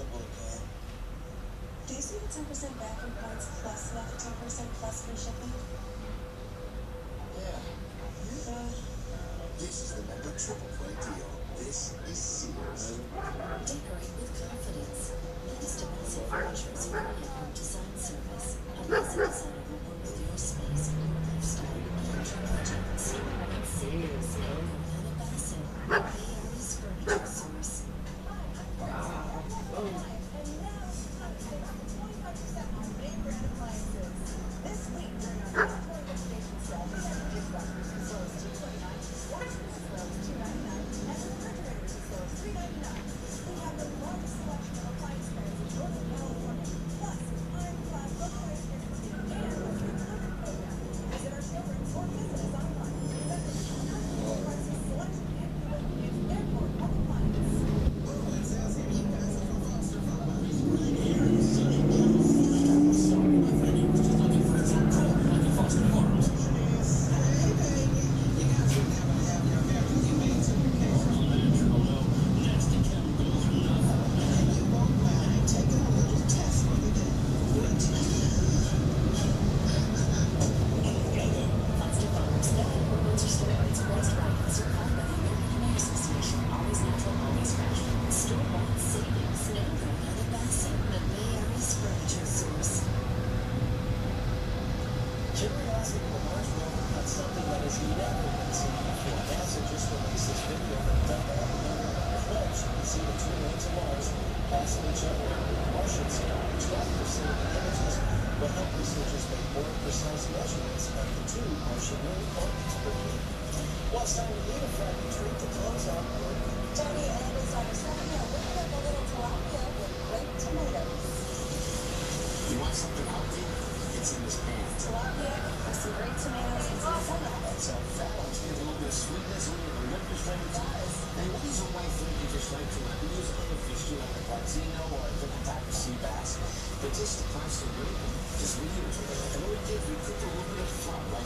miserable again. Do you see the 10% back in points plus another 10% plus for shipping? Yeah. So, this is the member triple play deal. This is Sears. Decorate with confidence. Latest defensive furnitures from in-home design service. At this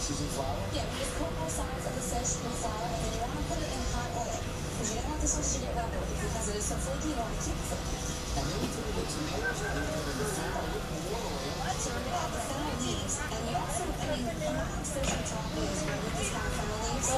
seasoned flour? Yeah, we just cook both sides of the fish with flour, and then you want to put it in hot oil. Because you don't want this fish to get rubbery, because it is so flaky, you want to keep it flaky. And then you throw the tomatoes in the flour with more oil. So we're going to add the fennel leaves, and you also, I mean, a lot of fish are droppings with these kind of fennel leaves.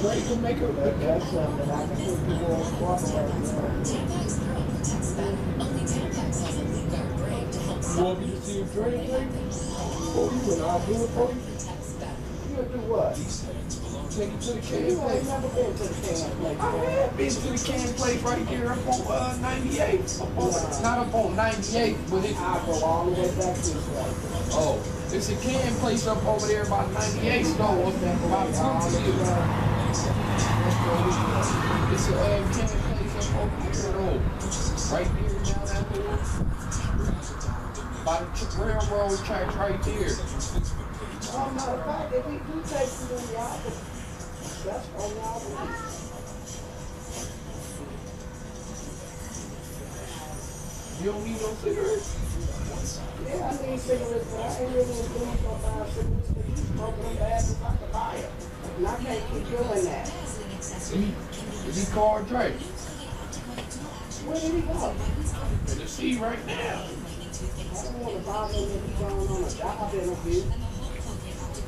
Drake can make a That, that's something that I can put people on formula. Tampax Pro protects better. Only Tampax has a LeakGuard braid to help You want me to see if Drake for you and I'll do it for you? You'll do what? Take you to the can You place. never been to the can. I have been to the can place right there up on uh, 98. Up on, not up on 98, but it's I'll go all the way back this way. oh, it's a can place up over there by 98 store up by. It's a uh, can place over there though, right there down that hill. By the railroad tracks right there. Oh, matter of fact, if we do take you the office, that's on office. You don't need no cigarettes? Yeah, I need cigarettes, but I ain't really enthused on buying cigarettes because you smoking them bad as I can buy them. And I can't keep doing that. Dazzling Is he, called Drake? Where did he go? In the sea right now. I don't want to bother him if he's going on a job interview.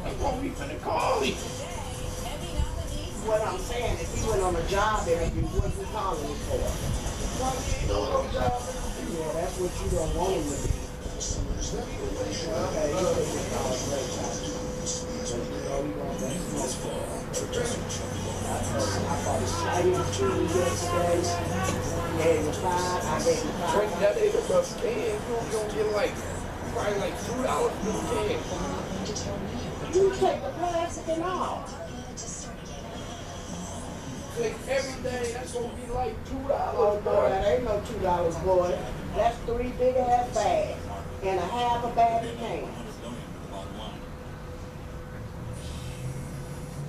That's what we finna call him. What I'm saying, if he went on a job interview, what's he calling me for? Well, he ain't doing no job interview. Yeah, that's what you don't want him to be. Okay, you think it's all great, guys. But you know you want that smoke. I told him, I bought his Chinese food yesterday. Gave him five, I gave him Drink that enough can. You don't, get like, probably like two dollars can. You take the plastic and all. Take everything, that's gonna be like two Oh, dollars, boy, boy. that ain't no two dollars, boy. That's three big ass bags and a half a bag of cans.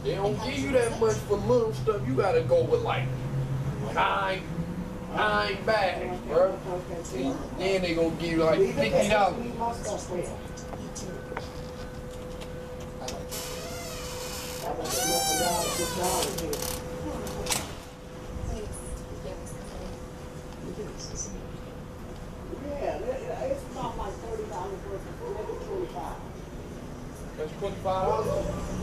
They don't give you that much for little stuff. You gotta go with like nine, nine bags, bro. And then they gonna give you like fifty dollars. Yeah, it's about like $30 worth of 25 That's $25?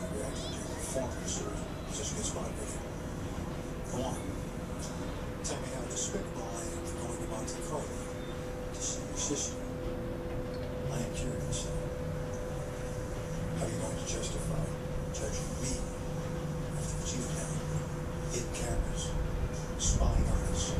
just get spotted with you. Go on. Tell me how despicable I am for going to Monte Carlo to see your sister. I am curious. How are you going to justify judging me after what you've done? Hidden cameras, spying on us,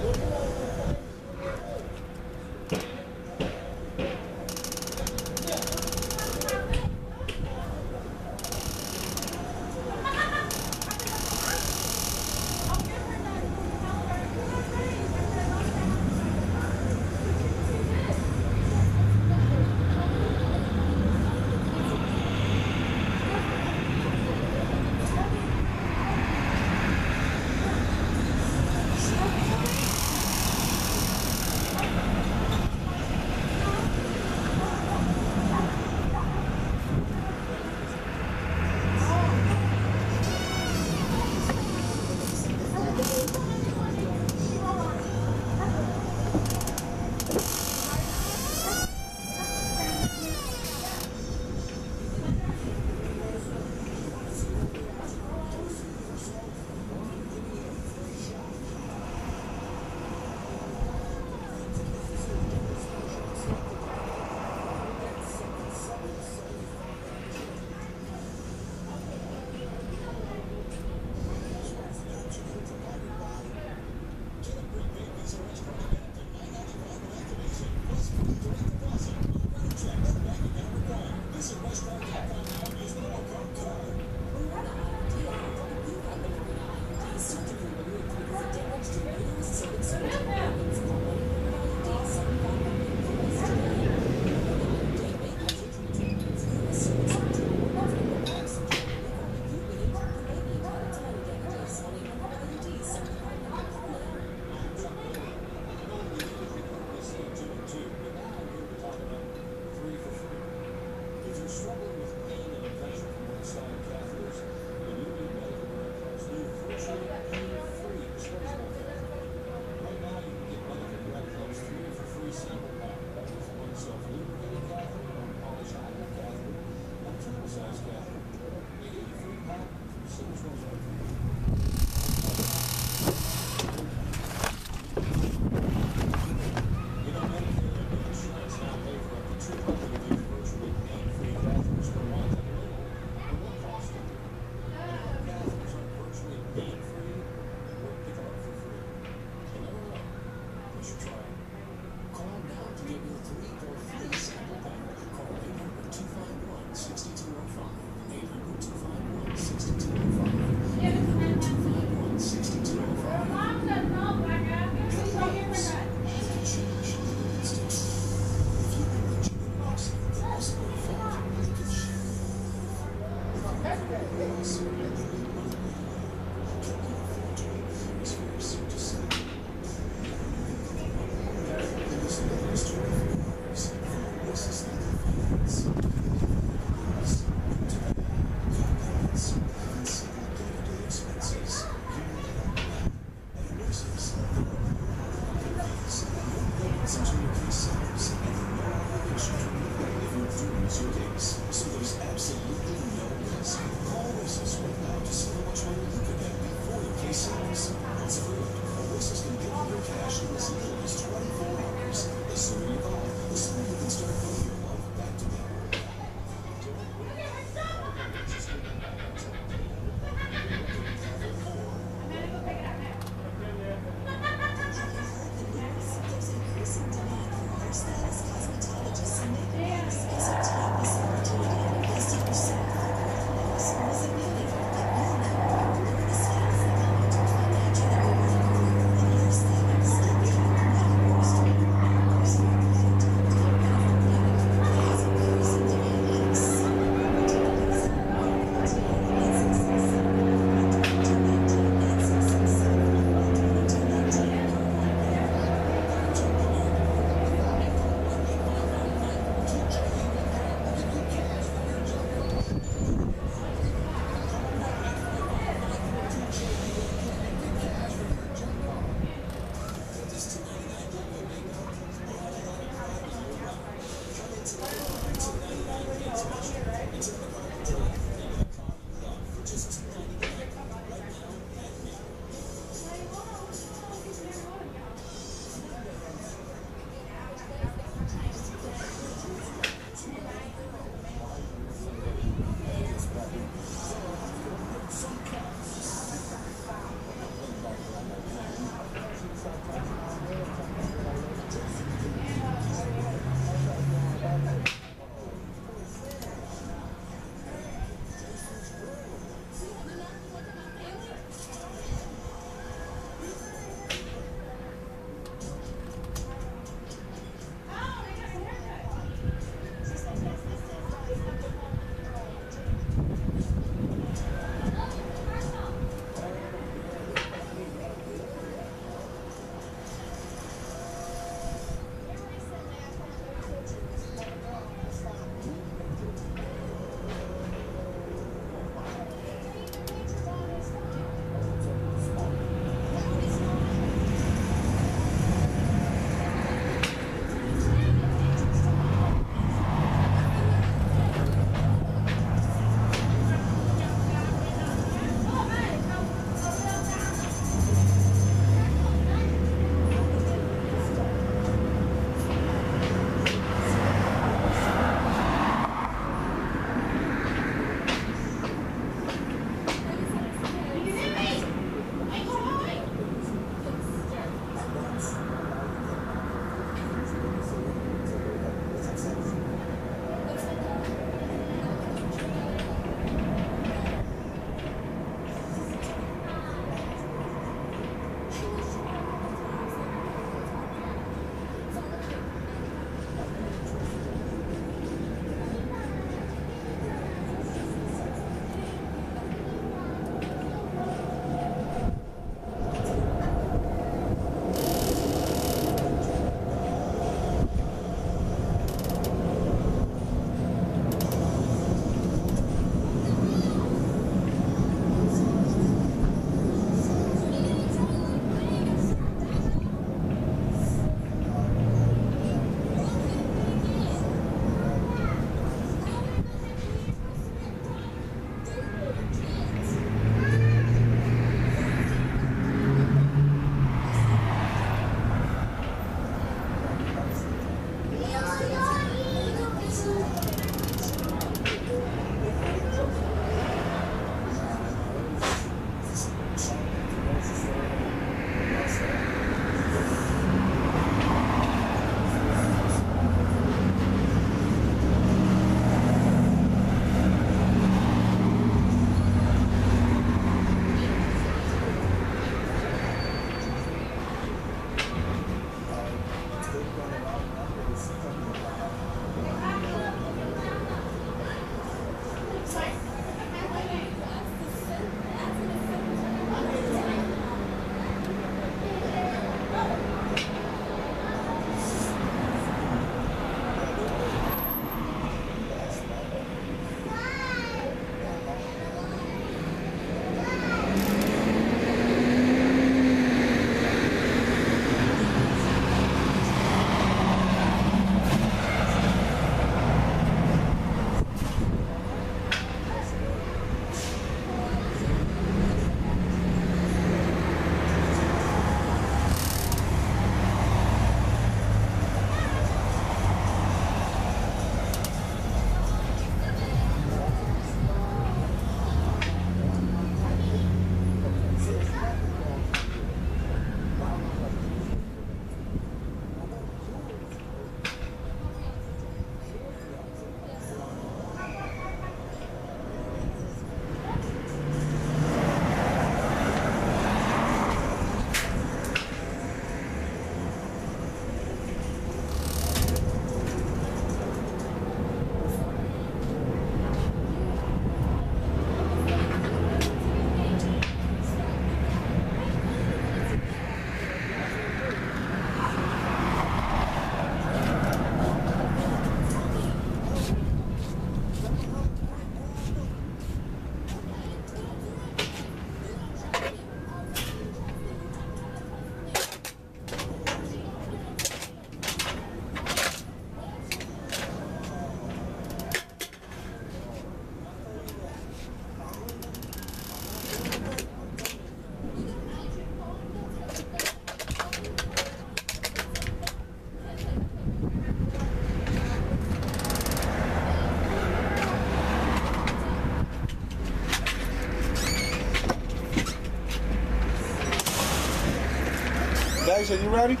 you ready?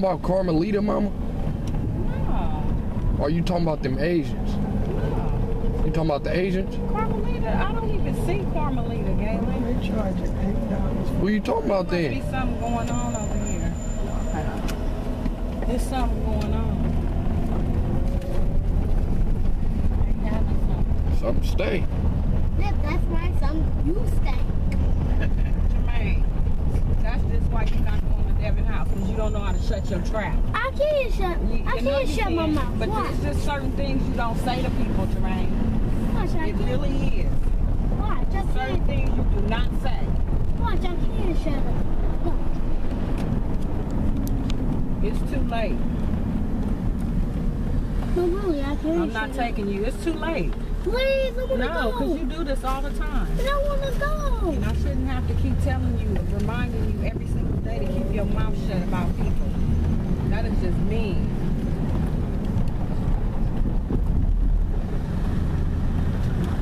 Talking about Carmelita, mama? No, Or you talking about them Asians? no. You talking about the Asians? Carmelita, I don't even see Carmelita, Galen. They charge it eight dollars. Who you talking about Must be then? something going on over here. There's something going on. They having something. Something stay. Yep, that's why some you stay. Jermaine, that's just why you're not going to Devin House, because you don't know how to shut your trap. I can't shut. You- I can't shut my mouth. But Why? there's just certain things you don't say to people, Jermaine. Watch, I It can't. really is. Watch, I Certain can't. things you do not say. Watch, I can't shut up. Look, It's too late. no, really, I can't. I'm not taking you. It's too late. Please, I wanna No, go. because you do this all the time. But I wanna go. And I shouldn't have to keep telling you, reminding you every single day to keep your mouth shut about people. That is just mean.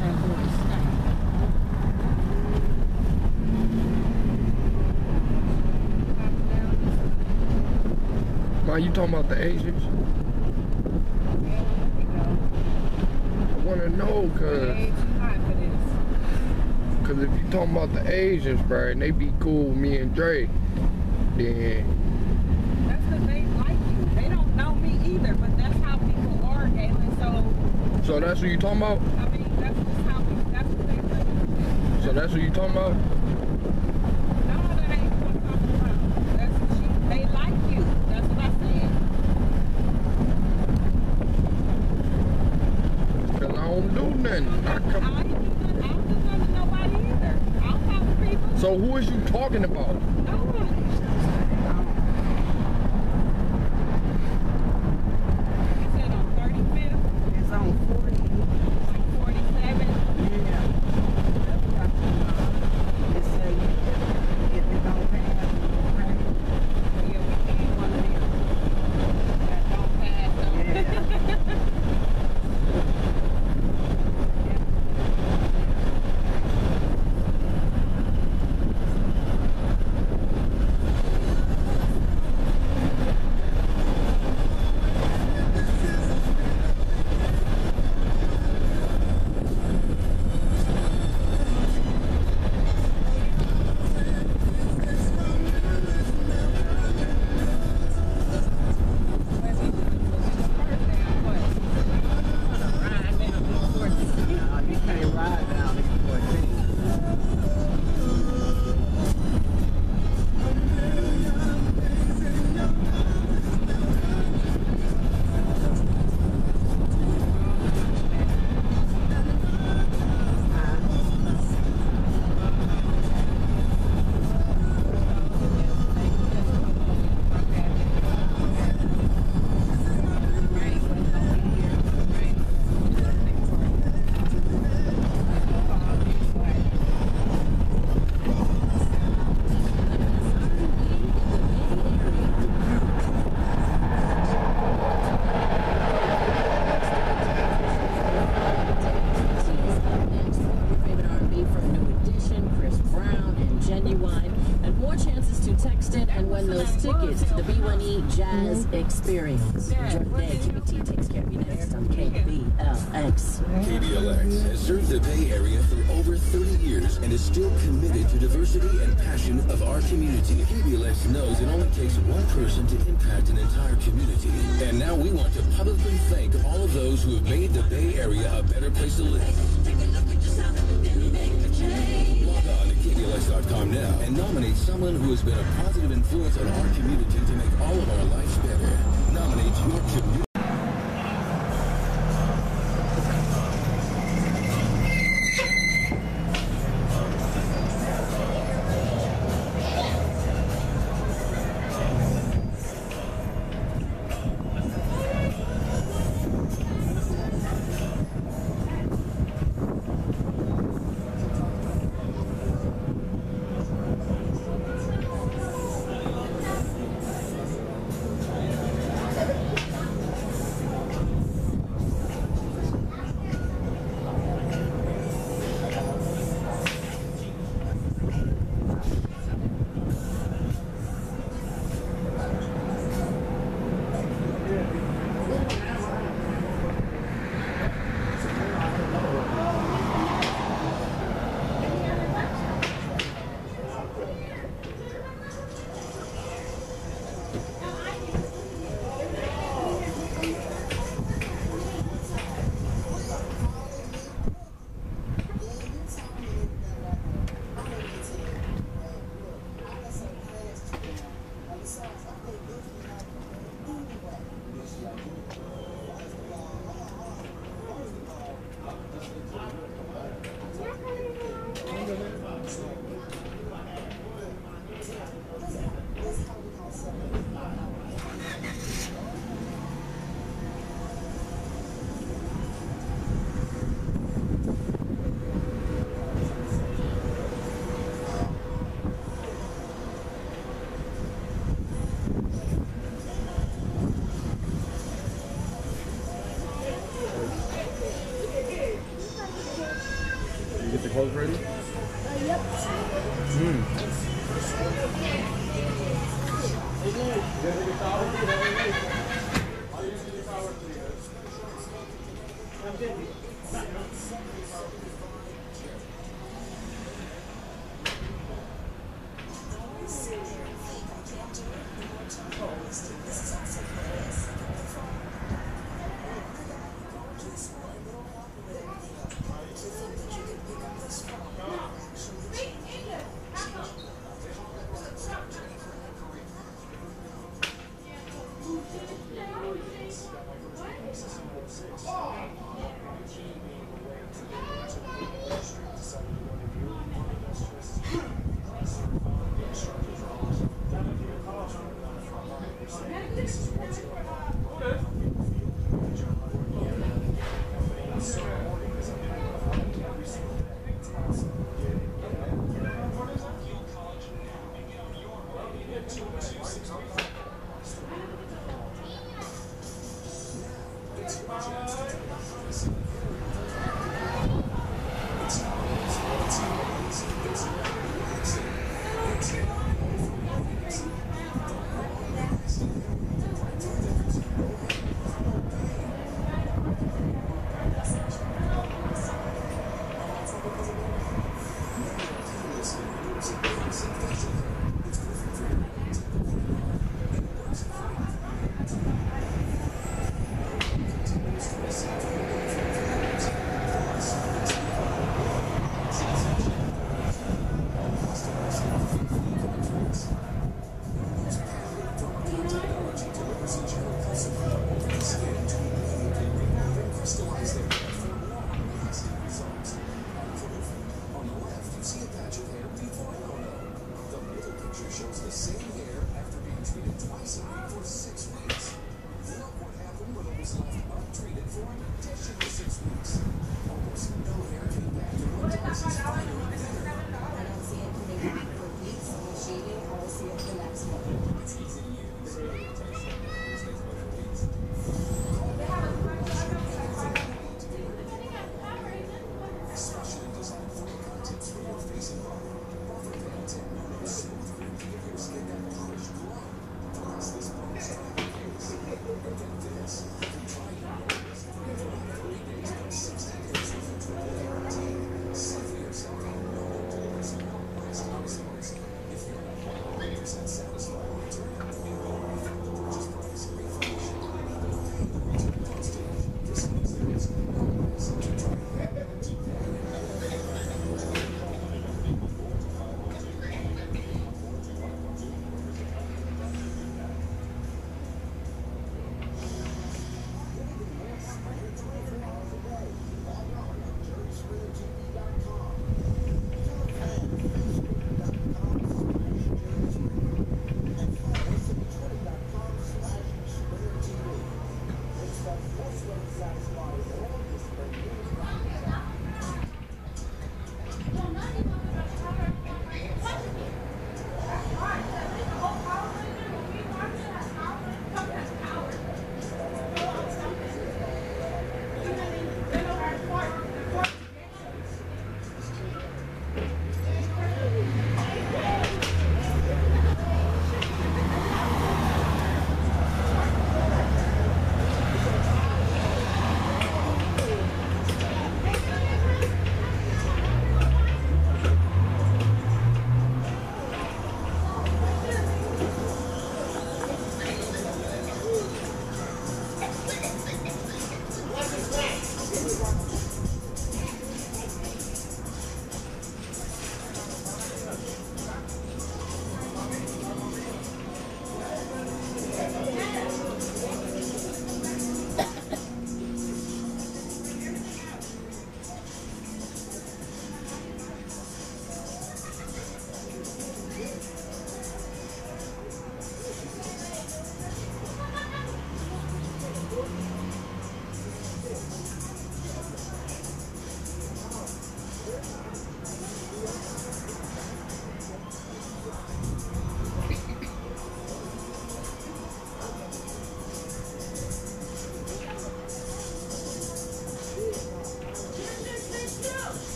That boy stank. Ma, you talking about the Asians? I wanna know, cause, Way too hot for this. cause if you talking about the Asians, bro, and they be cool with me and Dre, then That's because they like you. They don't know me either, but that's how people are, Galen. So, so that's what you talking about? I mean, that's just how people, that's what they do. So that's what you talking about? Experience. Enjoy day. QBT takes care of you next on KBLX. KBLX has served the Bay Area for over 30 years and is still committed to diversity and passion of our community. KBLX knows it only takes one person to impact an entire community. And now we want to publicly thank all of those who have made the Bay Area a better place to live. Log on to KBLX.com now and nominate someone who has been a positive influence on our community to make all of our lives better. Nominate your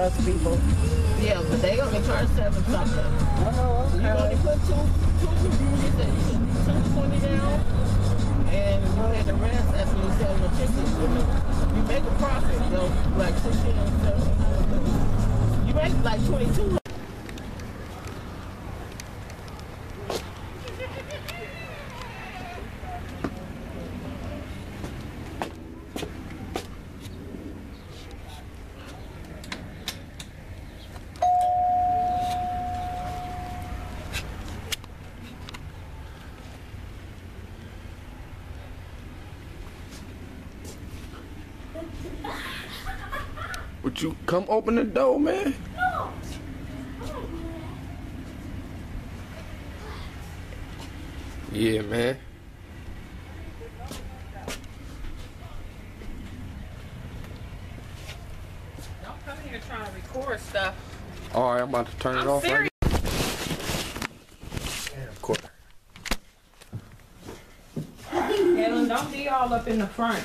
have to pay bus people. Yeah, but they only charge seven something. Oh, You only put two, two you said you should be two twenty down, and you pay the rest after you sell your tickets. You, know, you make a profit, though, like sixteen or seventeen. You make like twenty two. You come open the door, man? Yeah, man. Don't come here trying to record stuff. All right, I'm about to turn it I'm off. serious. Of course. Helen, don't be all up in the front.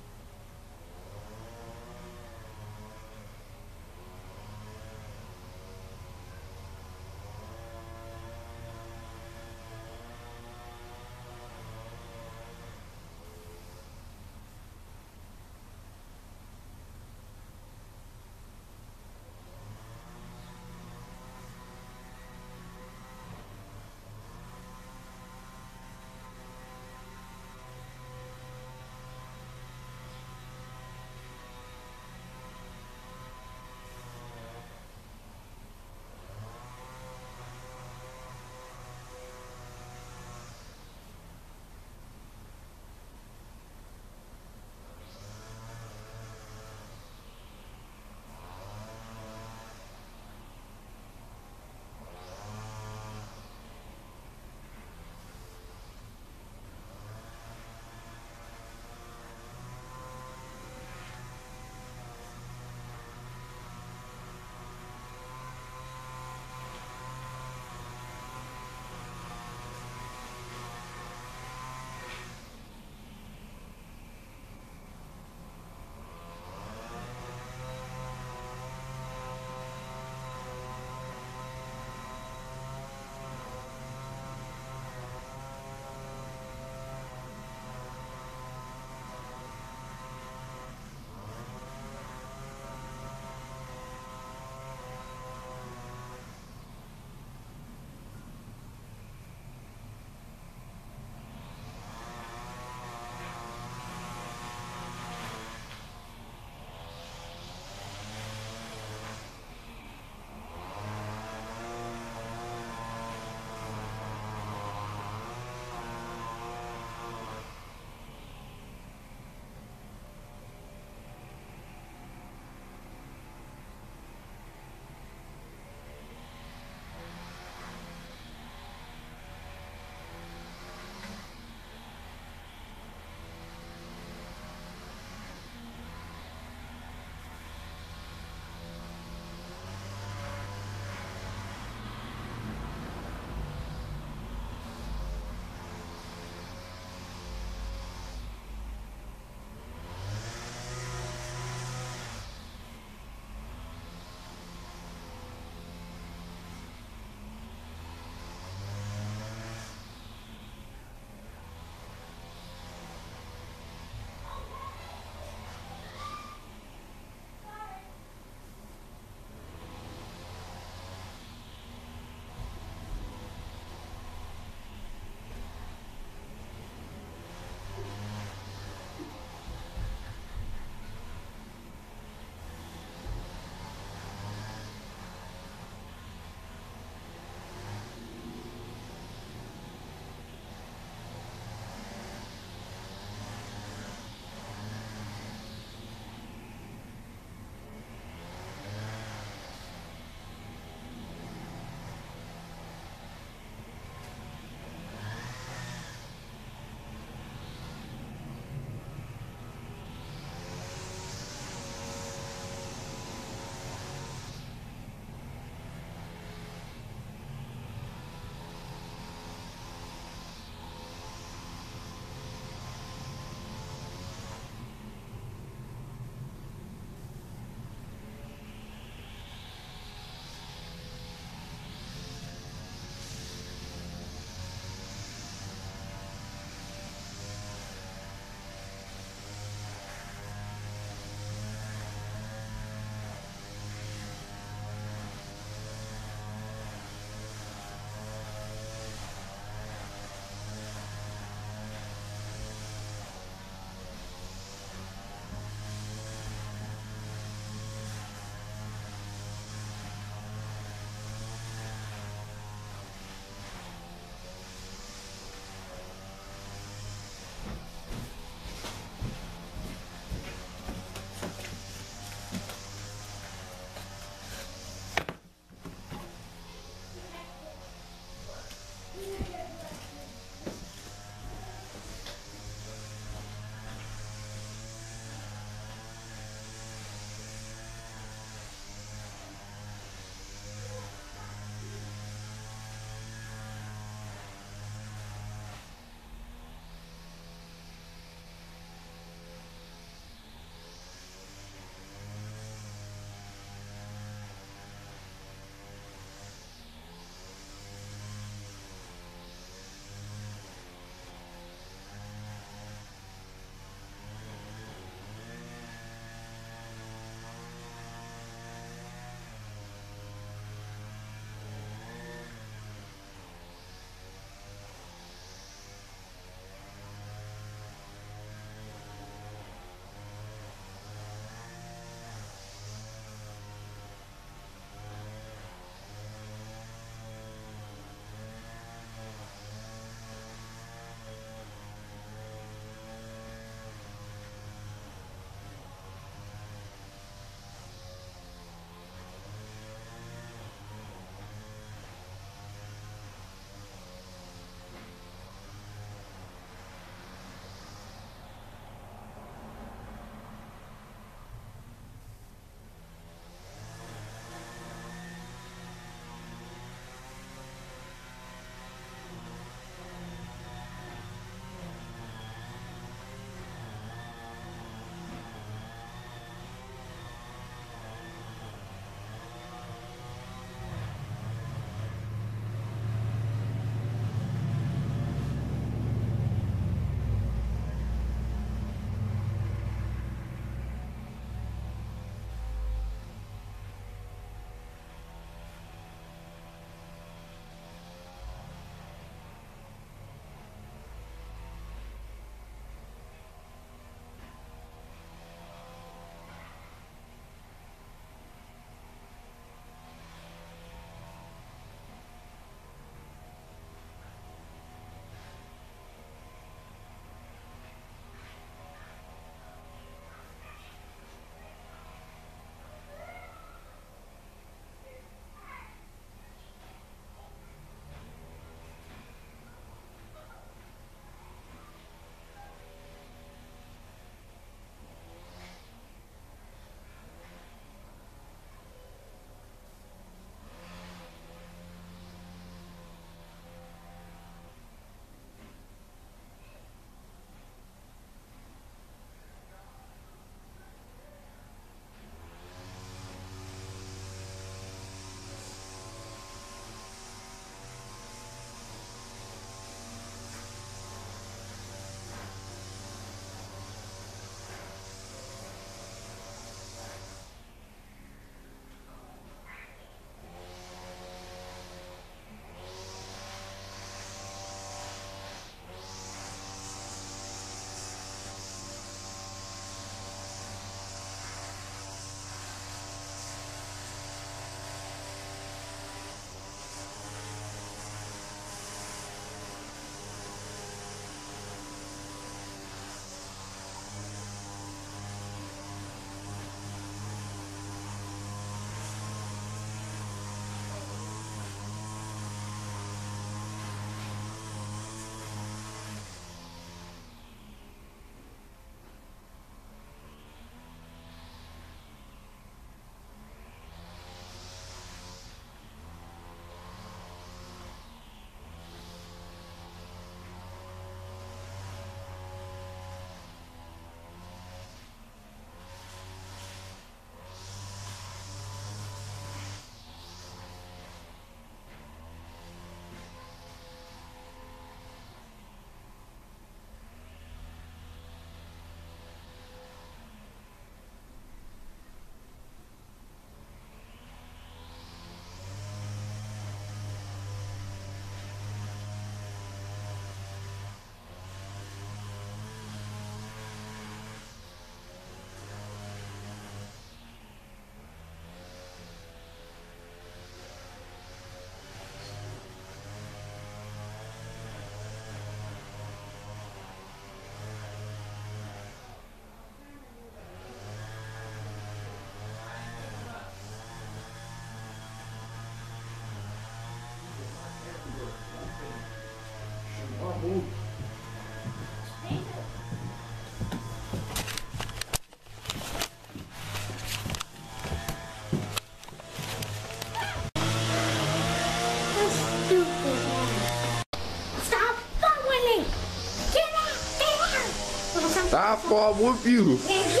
Stop or I'll whoop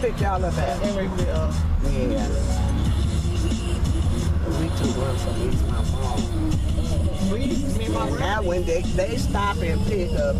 pick y'all up at? Emeryville. Yeah. We took one from East my mom. And now when they, they stop and pick up